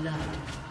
Blood.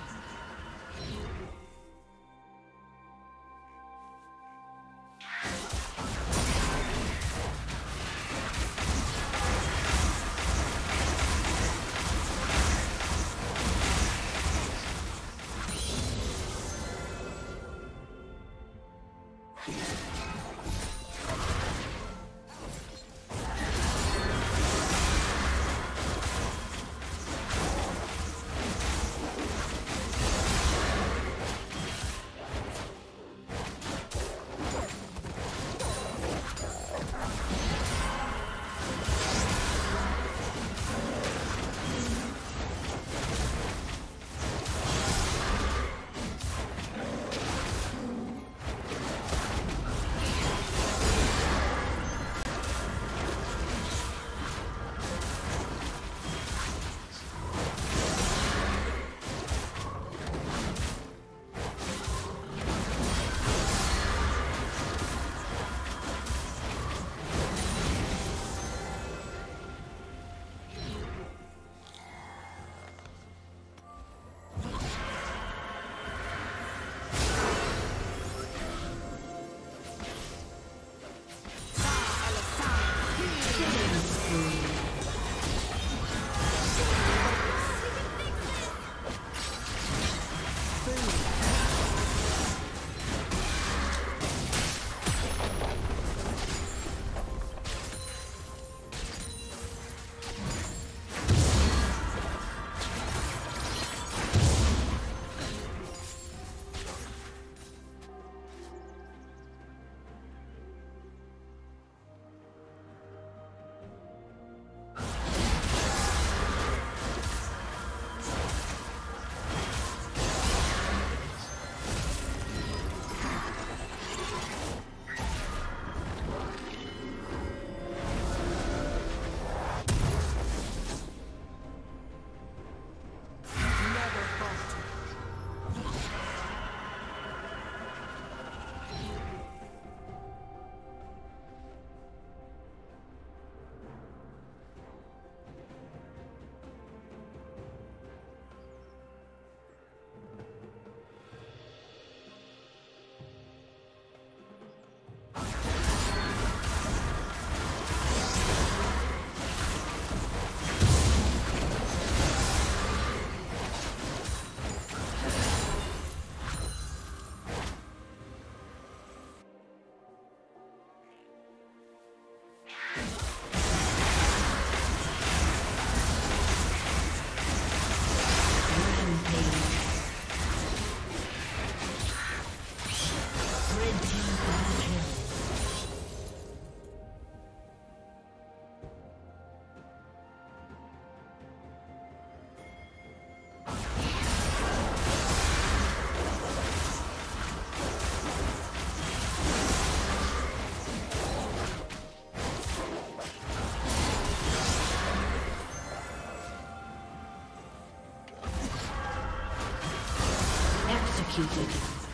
Executed.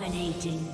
Dominating.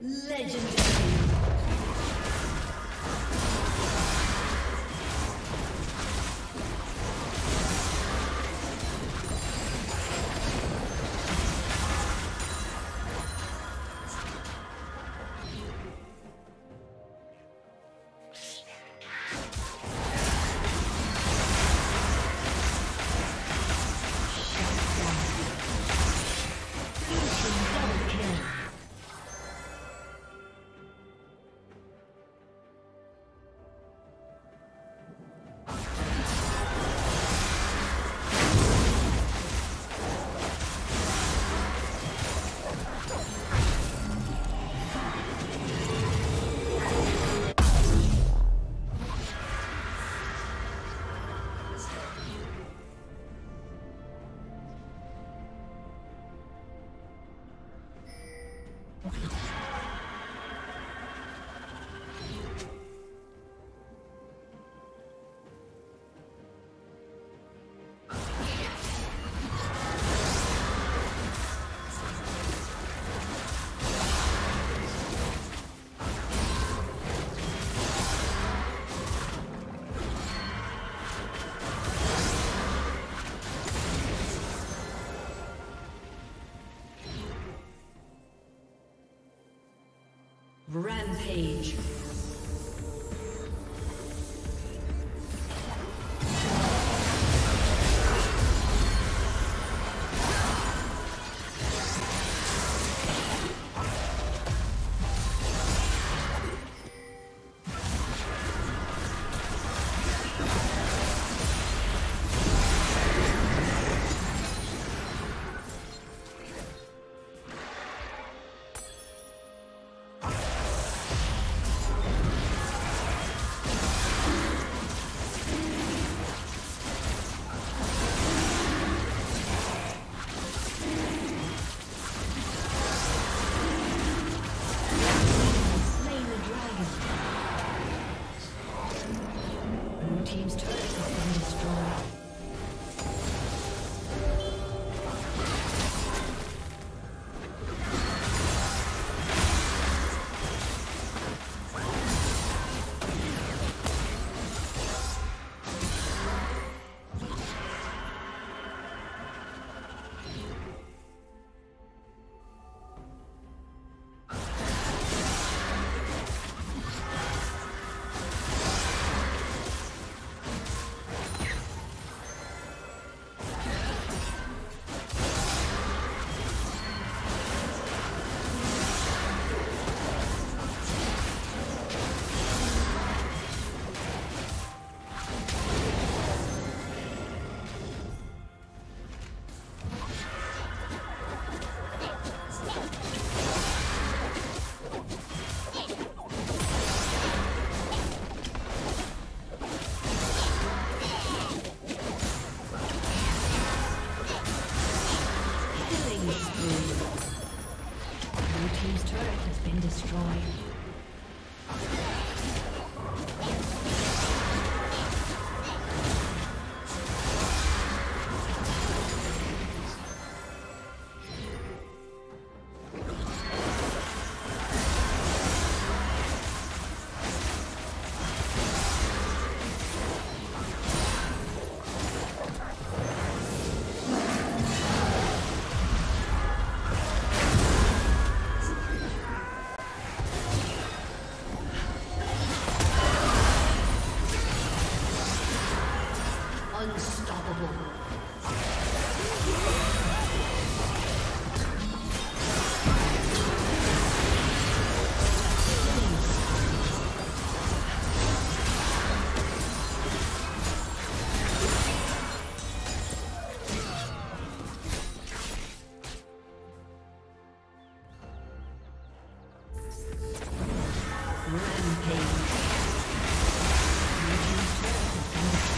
Legendary. Rampage. Unstoppable. Rampage. Rampage.